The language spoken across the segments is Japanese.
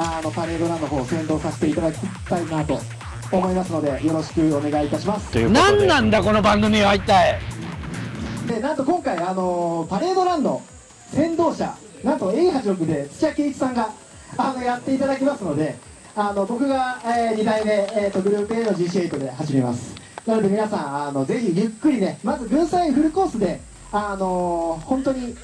あのパレードランの方を先導させていただきたいなと思いますのでよろしくお願いいたします。何なんだこの番組は一体。でなんと今回あのパレードランの先導者なんと A86 で土屋圭一さんがあのやっていただきますのであの僕が、え2代目、えー、とグループ A の GC8 で始めます。なので皆さんあのぜひゆっくりねまず軍祭フルコースであの本当に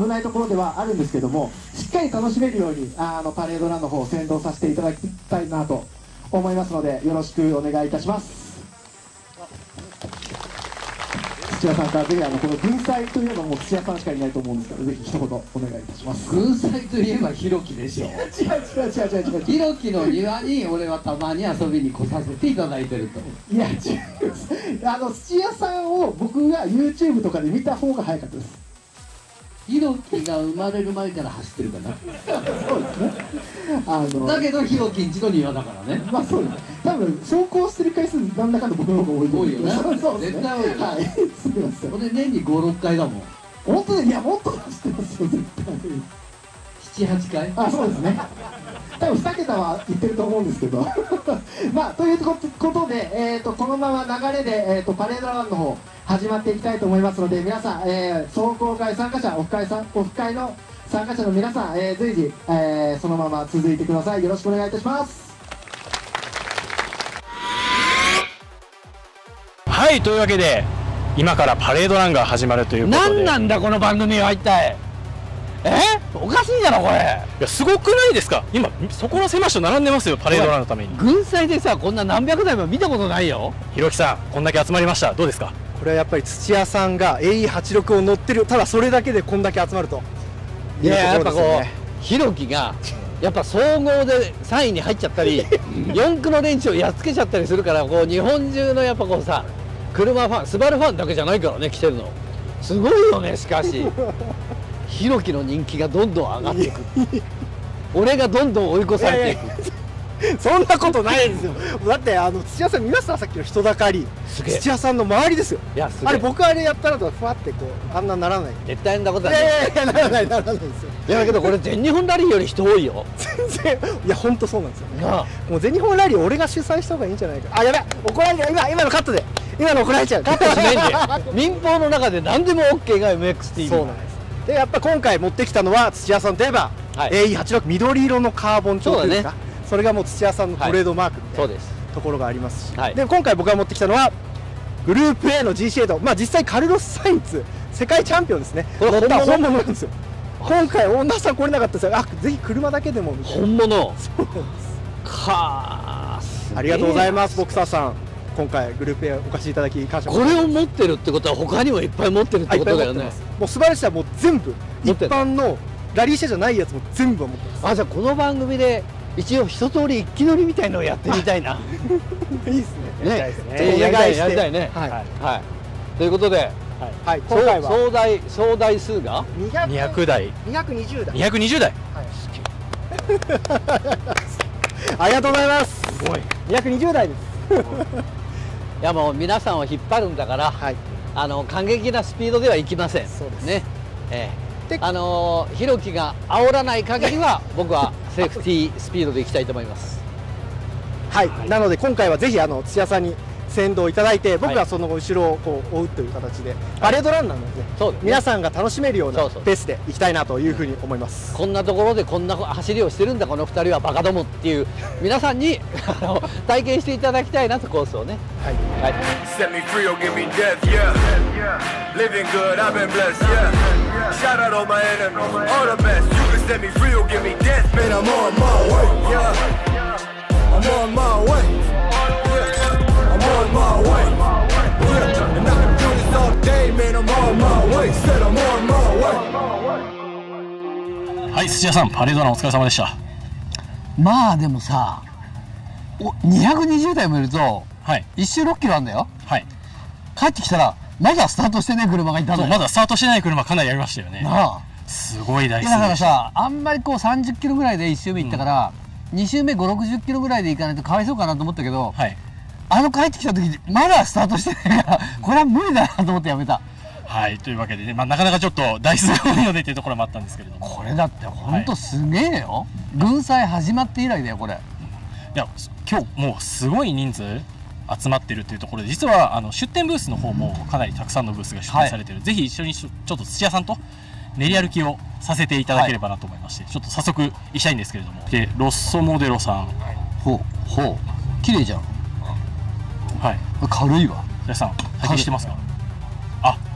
危ないところではあるんですけどもしっかり楽しめるようにあのパレードランの方を先導させていただきたいなと思いますのでよろしくお願いいたします。土屋さんからぜひあのこの軍祭というのはもう土屋さんしかいないと思うんですけどぜひ一言お願いいたします。軍祭といえばひろきでしょ。違う違う違う違う違う。ひろきの庭に俺はたまに遊びに来させていただいてると。いや違います。あの土屋さんを僕が YouTube とかで見た方が早かったですひろきが生まれる前から走ってるかなそうですね。あのだけどひろきんちの庭だからね。まあそうです。多分走行してる回数なんだかんだ僕の方が多い多いよねそうそうですね。絶対多いよ。ねはい。すみませんほんで年に56回だもん。本当にいやもっと走ってますよ絶対。78回？あそうですね多分2桁は言ってると思うんですけど。まあということで、えー、とこのまま流れで、えー、とパレードランの方始まっていきたいと思いますので皆さん、えー、壮行会参加者オフ会さんオフ会の参加者の皆さん、えー、随時、えー、そのまま続いてください。よろしくお願いいたします。はいというわけで今からパレードランが始まるということで。何なんだこの番組は一体。えおかしいだろこれ。いやすごくないですか？今そこの狭しと並んでますよパレードランのために。軍祭でさこんな何百台も見たことないよ。ひろきさんこんだけ集まりました。どうですか？これはやっぱり土屋さんが AE86 を乗ってる。ただそれだけでこんだけ集まると。いややっぱこうひろきがやっぱ総合で3位に入っちゃったり 4区の連中をやっつけちゃったりするからこう日本中のやっぱこうさ車ファンスバルファンだけじゃないからね来てるの。すごいよねしかし ひろきの人気がどんどん上がっていく。俺がどんどん追い越されていく。そんなことないですよ。だってあの土屋さん皆さんさっきの人だかり。土屋さんの周りですよ。あれ僕あれやったらとふわってこうあんなならない。絶対なことい。はねやいやいやならないならないですよ。いやだけどこれ全日本ラリーより人多いよ。全然いや本当そうなんですよ。なあ。もう全日本ラリー俺が主催した方がいいんじゃないか。あやべ怒られる今今のカットで。今の怒られちゃう。カットしないんで。民放の中で何でも OK が MXTV そうなんですでやっぱ今回持ってきたのは土屋さんといえば、はい。AE86 緑色のカーボン調というですかそ,、れがもう土屋さんのトレードマークみたいうなところがありますし、はい。で今回僕が持ってきたのはグループ A の GC8 まあ実際カルロス・サインツ世界チャンピオンですね。本物？なんですよ。今回女さん来れなかったですよ。あぜひ車だけでもみたいな。本物？そうです。かありがとうございますボクサーさん今回グループ A お越しいただき感謝これを持ってるってことは他にもいっぱい持ってるってことだよね。もう素晴らしさはもう全部一般のラリー車じゃないやつも全部は持ってまあじゃあこの番組で一応一通り一気乗りみたいのをやってみたいな。す いいですね。ね。やりたいやりたいやりたいね。はい。はい。ということではい。今回は総大総大数が？200台。220台。220台。ありがとうございます。すごい。220台です いやもう皆さんを引っ張るんだから、はい。あの過激なスピードではいきません。そうです。ね。ええ。であのひろきが煽らない限りは僕はセーフティースピードでいきたいと思います。はい、なので今回はぜひあの土屋さんに先導いただいて、僕がその後後ろをこう追うという形で、バレードランナーなので、皆さんが楽しめるようなペースでいきたいなというふうに思います。こんなところでこんな走りをしてるんだ、この2人はバカどもっていう、皆さんに 体験していただきたいなと、コースをね。はい。はい。On my way, yeah. And I can do this all day, man. I'm on my way. Said I'm on my way. はい土屋さんパレードランお疲れ様でしたまあでもさお220台もいるとはい1周6キロあんだよはい帰ってきたらまだスタートしてねえ車がいたんだよそうまだスタートしてない車かなりありましたよねなあすごい台いやだからさあんまりこう30キロぐらいで1周目行ったから、2周目560キロぐらいで行かないとかわいそうかなと思ったけど、はいあの帰ってきた時にまだスタートしてないから これは無理だなと思ってやめた。はいというわけでね、まあ、なかなかちょっと台数が多いのでっていうところもあったんですけれども。これだって本当すげえよ、軍祭始まって以来だよこれ。いや今日もうすごい人数集まってるっていうところで実はあの出店ブースの方もかなりたくさんのブースが出店されてる、ぜひ一緒にちょっと土屋さんと練り歩きをさせていただければなと思いまして、ちょっと早速行きたいんですけれども。でロッソモデロさん。ほうほう。綺麗じゃんはい。軽いわ。土屋さん拝見してますか？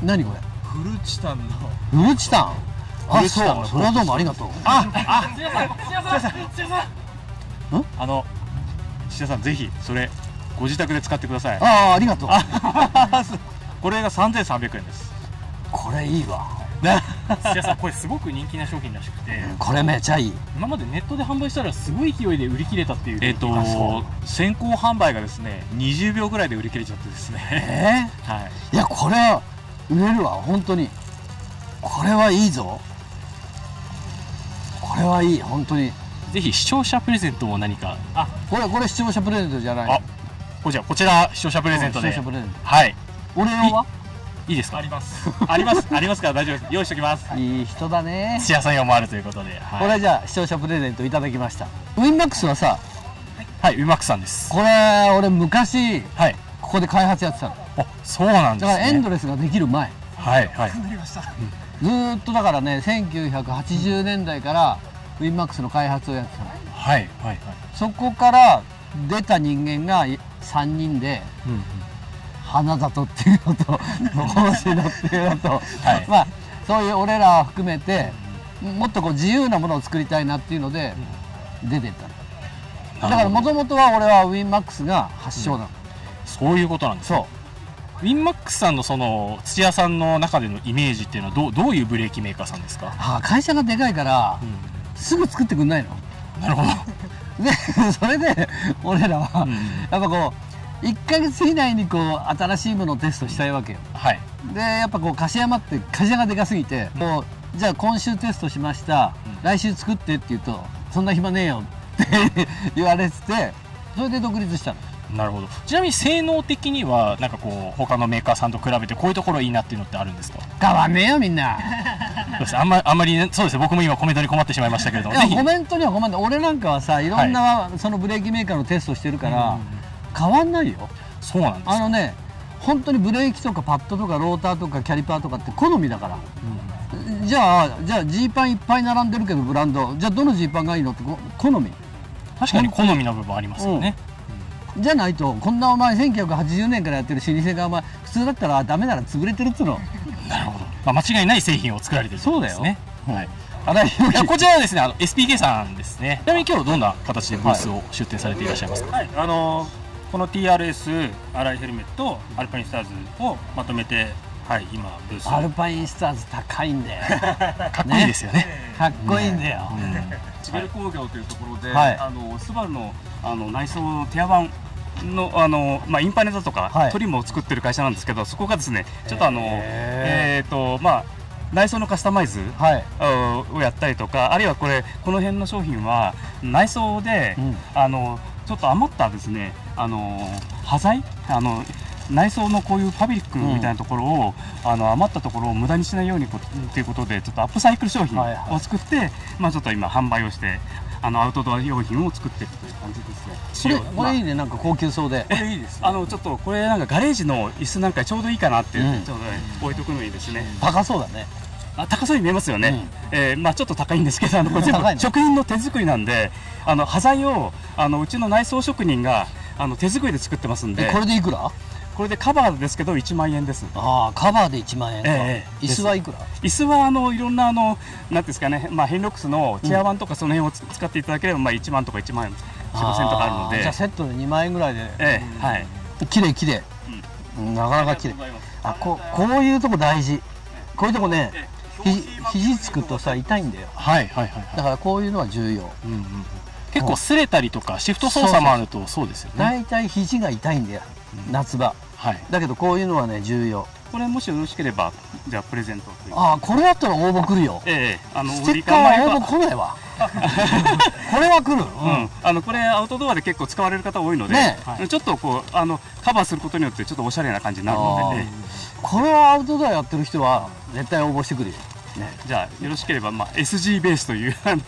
何これ？フルチタンのフルチタンあそう。それはどうもありがとう。ああ土屋さん土屋さん土屋さん。ん？あの土屋さんぜひそれご自宅で使ってください。ああありがとう。これが3300円です。これいいわ土屋さんこれすごく人気な商品らしくて。これめちゃいい。今までネットで販売したらすごい勢いで売り切れたっていうえっ、と先行販売がですね20秒ぐらいで売り切れちゃってですね。えはい。ー、いやこれは売れるわ本当に。これはいいぞ。これはいい本当に。ぜひ視聴者プレゼントも何か。あこれこれ視聴者プレゼントじゃない。あこちらこちら視聴者プレゼントで、視聴者プレゼント。はい。俺用は？いいですか？あります。あります？ありますから大丈夫です。用意しておきます。いい人だね。土屋さん用もあるということで、はい、これじゃあ視聴者プレゼントいただきました。ウィンマックスはさはい。ウマックさんです。これ俺昔はい。ここで開発やってたの。あそうなんですね。だからエンドレスができる前。はいはい。ずーっとだからね1980年代からウィンマックスの開発をやってたの。はいはいはい。そこから出た人間が3人でうんうん花里っていうのと 星野っていうのと、はい。まあそういう俺らを含めてもっとこう自由なものを作りたいなっていうので出てったの。だからもともとは俺はウィンマックスが発祥なの、そういうことなんですね。そう。ウィンマックスさんのその土屋さんの中でのイメージっていうのはどうどういうブレーキメーカーさんですか、あ会社がでかいからうすぐ作ってくんないの。ん、なるほど、でそれで俺らはうん。やっぱこう1ヶ月以内にこう新しいものをテストしたいわけよ。はい。でやっぱこう貸山って会社がでかすぎて、こうじゃあ今週テストしました、うん。来週作ってって言うとそんな暇ねえよって 言われててそれで独立したの。なるほど。ちなみに性能的にはなんかこう他のメーカーさんと比べてこういうところいいなっていうのってあるんですか？変わんねえよみんな。あんまあんまりねそうですね僕も今コメントに困ってしまいましたけれどもコメントにはコメント俺なんかはさいろんな、そのブレーキメーカーのテストしてるから、うん変わんないよ。そうなんですあのね本当にブレーキとかパッドとかローターとかキャリパーとかって好みだから。じゃあじゃあジーパンいっぱい並んでるけどブランド。じゃあどのジーパンがいいのってこ好み？確かに好みの部分ありますよね、じゃないとこんなお前1980年からやってる老舗がお前普通だったらダメなら潰れてるっつうの。なるほど、まあ、間違いない製品を作られてるってことですね。はい。こちらはですねあの SPK さんですね。ちなみに今日どんな形でブースを出展されていらっしゃいますか、はい。あのーこの TRS アライヘルメットアルパインスターズをまとめてはい今ブース。アルパインスターズ高いんだよ。かっこいいですよね。かっこいいんだよ、チベル工業とい。うところで、はい。あのスバルのあの内装のテアバンのあのまあインパネータとか、はい。トリムを作ってる会社なんですけど、そこがですねちょっとあのへえっ、とまあ内装のカスタマイズはい。あをやったりとか、あるいはこれこの辺の商品は内装で、うん。あのちょっと余ったですねあの端材あの内装のこういうファブリックみたいなところを、あの余ったところを無駄にしないようにこっていうことでちょっとアップサイクル商品はいはい。を作って、まあちょっと今販売をしてあのアウトドア用品を作っているという感じですね。これ仕様これいいねなんか高級そうで。これいいです。あのちょっとこれなんかガレージの椅子なんかちょうどいいかなっていう、うん。ちょうどね置いとくのにですね。高そうだねあ高そうに見えますよね、うん。えーまあ、ちょっと高いんですけどあの これ全部高いの。職人の手作りなんであの端材をあのうちの内装職人があの手作りで作ってますんで。えこれでいくら？これでカバーですけど1万円です。ああカバーで1万円か、ええ椅子はいくら？椅子はあのいろんなあのなんですかね、まあ、ヘンロックスのチェアワンとかその辺をつ使っていただければ、まあ、1万とか1万4 5千とかあるので。ーじゃあセットで2万円ぐらいで。ええはい。綺麗綺麗、うん。なかなか綺麗。あここういうとこ大事。こういうとこねひ肘つくとさ痛いんだよ。はいはいはいはい。だからこういうのは重要。うんうんうん。結構擦れたりとかシフト操作もあるとそうですよね。大体肘が痛いんだよ夏場。はい。だけどこういうのはね重要。これもしよろしければじゃあプレゼントああこれだったら応募来るよ。ええあのステッカーは。応募来ないわ これは来る、うん、あのこれアウトドアで結構使われる方多いので、ね。ちょっとこうあのカバーすることによってちょっとおしゃれな感じになるので、あー。これはアウトドアやってる人は絶対応募してくるよ。じゃあよろしければ、まあ、SG ベースというあの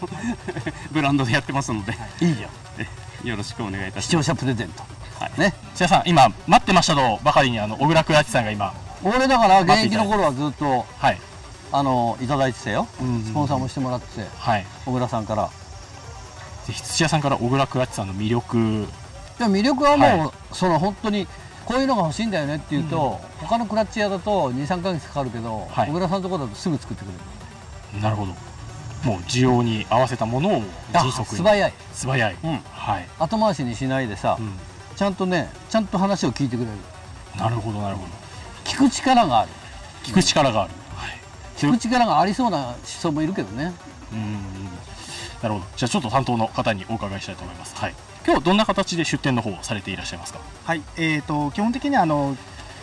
ブランドでやってますのでい。いじゃんえ。よろしくお願いいたし視ます。聴者プレゼントはい。ね。土屋さん今待ってましたとばかりにあの小倉倉地さんが今俺だから現役の頃はずっとはいあのいただいてたよ。スポンサーもしてもらってて。はい。小倉さんから。ぜひ土屋さんから小倉倉地さんの魅力。でも魅力はもう、はその本当にこういうのが欲しいんだよねっていうと、他のクラッチ屋だと23か月かかるけど、はい。小倉さんのところだとすぐ作ってくれる。なるほど。もう需要に合わせたものをあ迅速に。素早い。素早い、うん。はい、後回しにしないでさ、うん。ちゃんとねちゃんと話を聞いてくれる。なるほどなるほど。聞く力がある。聞く力がある、はい聞く力がありそうな人もいるけどね。うんなるほど。じゃあちょっと担当の方にお伺いしたいと思います。はい。今日どんな形で出店の方をされていらっしゃいますか？はい、えー、と基本的にはあの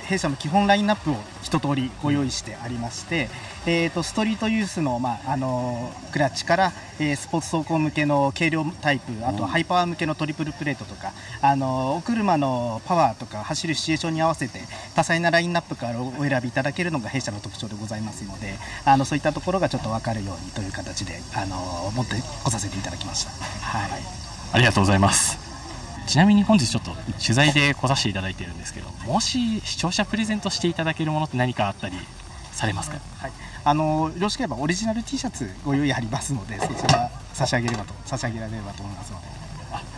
弊社の基本ラインナップを一通りご用意してありまして、えー、とストリートユースの,、まあ、あのクラッチから、えースポーツ走行向けの軽量タイプあとハイパワー向けのトリプルプレートとかあのお車のパワーとか走るシチュエーションに合わせて多彩なラインナップからお選びいただけるのが弊社の特徴でございますのであのそういったところがちょっと分かるようにという形であの持ってこさせていただきました。はいありがとうございますちなみに本日ちょっと取材で来させていただいてるんですけどもし視聴者プレゼントしていただけるものって何かあったりされますか？はい、あのよろしければオリジナル T シャツご用意ありますのでそちら差し上げればと差し上げられればと思いますので。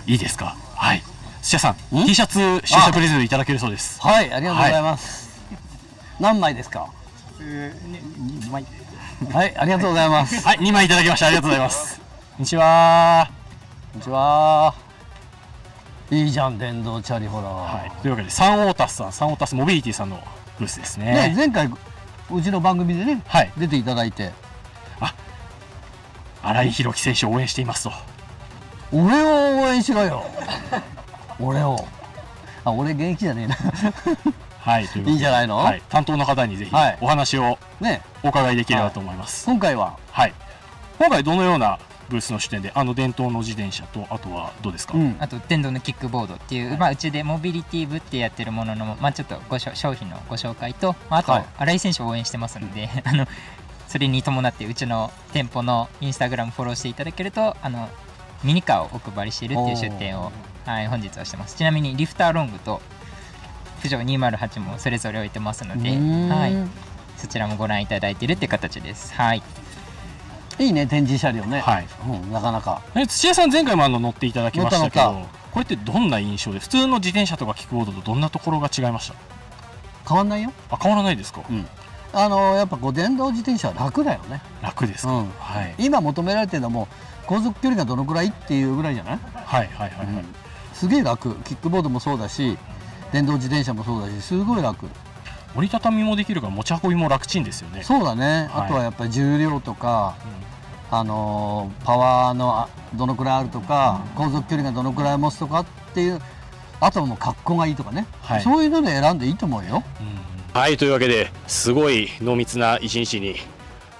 いいですか？はい。土屋さんん T シャツ視聴者プレゼントいただけるそうです。はいありがとうございます、何枚ですか？えーね2枚はいありがとうございます。はい2枚いただきました。ありがとうございます。こんにちは。こんにちはいいじゃん電動チャリほら、はい。というわけでサンオータスさんサンオータスモビリティさんのブースですね。ね前回うちの番組でねはい。出ていただいて。新井宏樹選手を応援していますと。俺を応援しろよ。俺を。あ俺現役じゃねえな。はいといういいんじゃないの？はい、担当の方にぜひはい。お話をねお伺いできればと思います、今回は？はい。今回どのようなブースの視点であの伝統の自転車とあとはどうですか、うん。あと電動のキックボードっていう、まあ、うちでモビリティ部ってやってるものの、まあ、ちょっとごしょ商品のご紹介と、まあ、あと、はい。新井選手を応援してますので あのそれに伴ってうちの店舗のインスタグラムフォローしていただけるとあのミニカーをお配りしているっていう出店を、はい、本日はしてます。ちなみにリフターロングとプジョー208もそれぞれ置いてますので、はい、そちらもご覧いただいているって形です。はいいいね展示車両ね、はい。うん、なかなか。え土屋さん前回もあの乗っていただきました。けどこれってどんな印象で普通の自転車とかキックボードとどんなところが違いました？変わんないよ。あ変わらないですか、うん。あのやっぱこう電動自転車は楽だよね。楽ですか、うん。はい、今求められてるのはもう航続距離がどのくらいっていうぐらいじゃない、はいはいはいはい、すげえ楽。キックボードもそうだし電動自転車もそうだしすごい楽折りたたみもできるから持ち運びも楽ちんですよね。そうだね、はい。あとはやっぱり重量とか、あのーパワーのあどのくらいあるとか、航続距離がどのくらい持つとかっていうあとはもう格好がいいとかね、はい。そういうので選んでいいと思うよ。はいというわけですごい濃密な一日に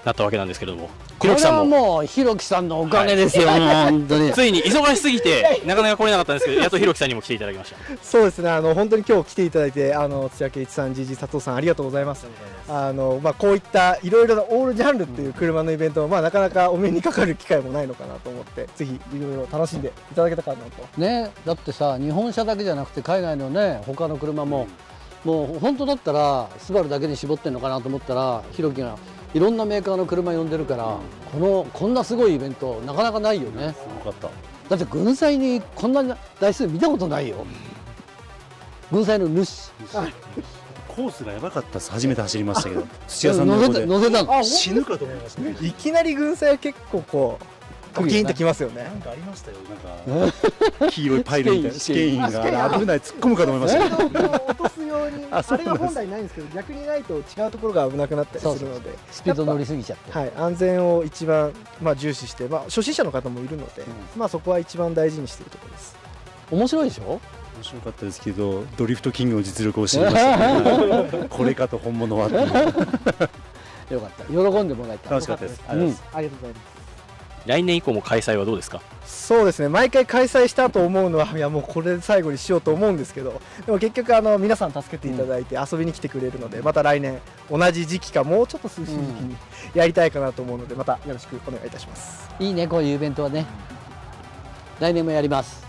なったわけなんですけれどもこれはもうひろきさんのおかげですよ、もう本当に。ついに忙しすぎてなかなか来れなかったんですけどやっとひろきさんにも来ていただきました。そうですね、あの本当に今日来ていただいて、あの土屋圭一さん、じじ佐藤さん、ありがとうございます。あのまあこういったいろいろなオールジャンルっていう車のイベントはまあなかなかお目にかかる機会もないのかなと思って、ぜひいろいろ楽しんでいただけたかなと。ねだってさ日本車だけじゃなくて海外のね他の車も、もう本当だったらスバルだけに絞ってんのかなと思ったらひろきがいろんなメーカーの車呼んでるから、このこんなすごいイベントなかなかないよね。すごかった。だって軍祭にこんな台数見たことないよ。軍祭の主。コースがやばかったです。初めて走りましたけど。土屋さんの横で。た乗せたの。死ぬかと思いましたね。いきなり軍祭は結構こう、キーンときますよね。なんかありましたよ。なんか。黄色いパイルみたいな。試験員が危ない。突っ込むかと思いましたけど落とすように、あれが本来ないんですけど、逆にないと違うところが危なくなったりするので。スピード乗りすぎちゃって。はい、安全を一番、まあ、重視して、まあ、初心者の方もいるので、まあ、そこは一番大事にしているところです。面白いでしょ？面白かったですけどドリフトキングの実力を知りました。ね これかと本物は。よかった。喜んでもらえた。楽しかったです。うございますありがとうございます。来年以降も開催はどうですか？そうですね毎回開催したと思うのは いやもうこれで最後にしようと思うんですけどでも結局あの皆さん助けていただいて遊びに来てくれるので、また来年同じ時期かもうちょっと涼しい時期にやりたいかなと思うのでまたよろしくお願いいたします。いいねこういうイベントはね。来年もやります。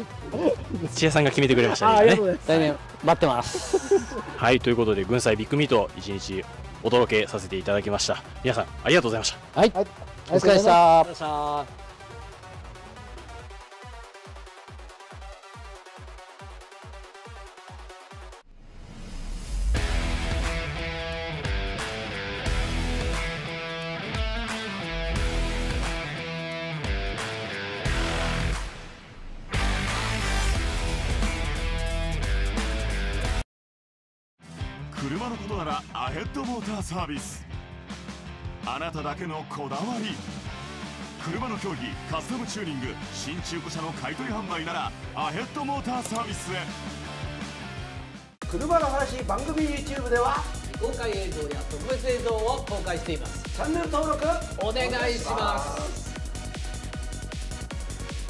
土屋さんが決めてくれましたね来年待ってます。はいということで軍祭ビッグミート一日お届けさせていただきました。皆さんありがとうございました。はい、お疲れ様。でした。車のことならアヘッドモーターサービス。あなただけのこだわり。車の競技カスタムチューニング新中古車の買い取り販売ならアヘッドモーターサービスへ。車の話番組 YouTube では公開映像や特別映像を公開しています。チャンネル登録お願いします。